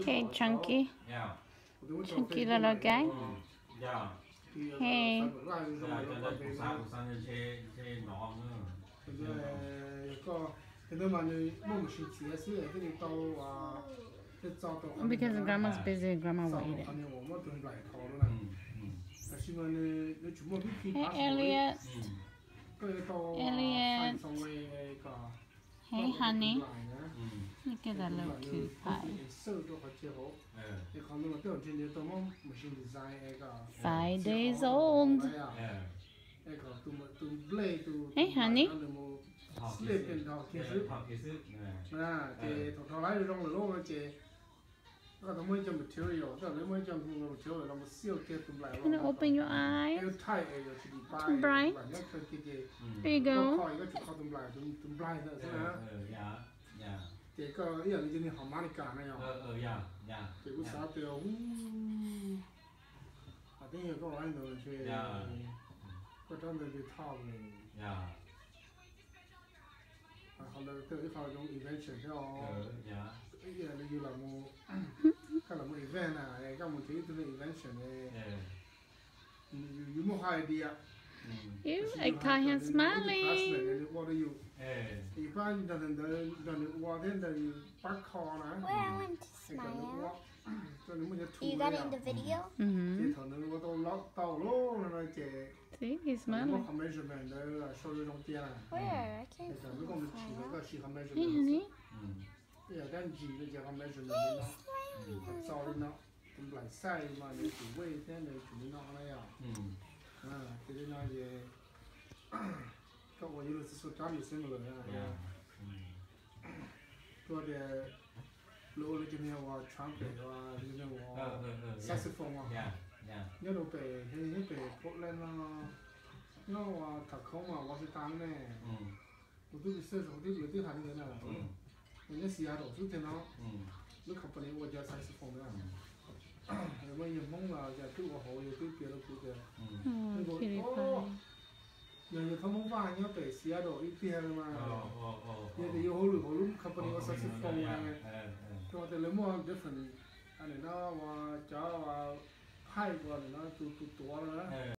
Okay, Chunky. Yeah. Chunky little guy. Mm. Yeah. Hey. Yeah, cho nên cũng sao cũng sao nên xe xe nọ nữa. Because grandma's busy, grandma waited. Mm. Mm. Hey, Elliot. Mm. Elliot. Hey, honey. Look at that little cute pie. Five days old. Hey, honey. Can you open your bay Tụm bright. There you go. 그러니까 이 알리진이 험하니까 안 해요. 어, 어, 야, 야. 그리고 사태 음, 아, 땡이 거 많이 넣으시. 야. 그 전에 그 타고. 야. 아, 근데 그 이거 좀 이벤트 해요. 어, 야. 이게 알리진이 라고. 그러니까 뭐 이벤트나, 그러니까 뭐 되게 되는 이벤트네. 예. 유모하이디야. You I can't him smiling. Well, I want to smile. You got it in the video? Mm -hmm. See, he's smiling. Where? I can't see Hey, honey. Yeah, then the young 嗯。个娘的，搞我有的是说张雨生那个人，嗯，多的，老了就那话唱歌啊，就那话，萨克斯嗯。啊，你那辈，那那辈破烂啊，那话嗯口嘛，我是干的，嗯，我都是说，我都有对他那个，嗯，人家西雅图，就听到，嗯，你看不来我家萨克斯风，嗯。mấy giờ mong là giờ cứ vào hồ giờ cứ kia đâu cứ kia ừ kia giờ giờ không mong vàng nhớ để xia đồ ít tiền mà giờ thì yêu hồ lửa hồ lúc không phải có sắc sắc phong này cho tới lấy mua cái phần anh này nó và chó và hai con nó tụ tụ tụ nó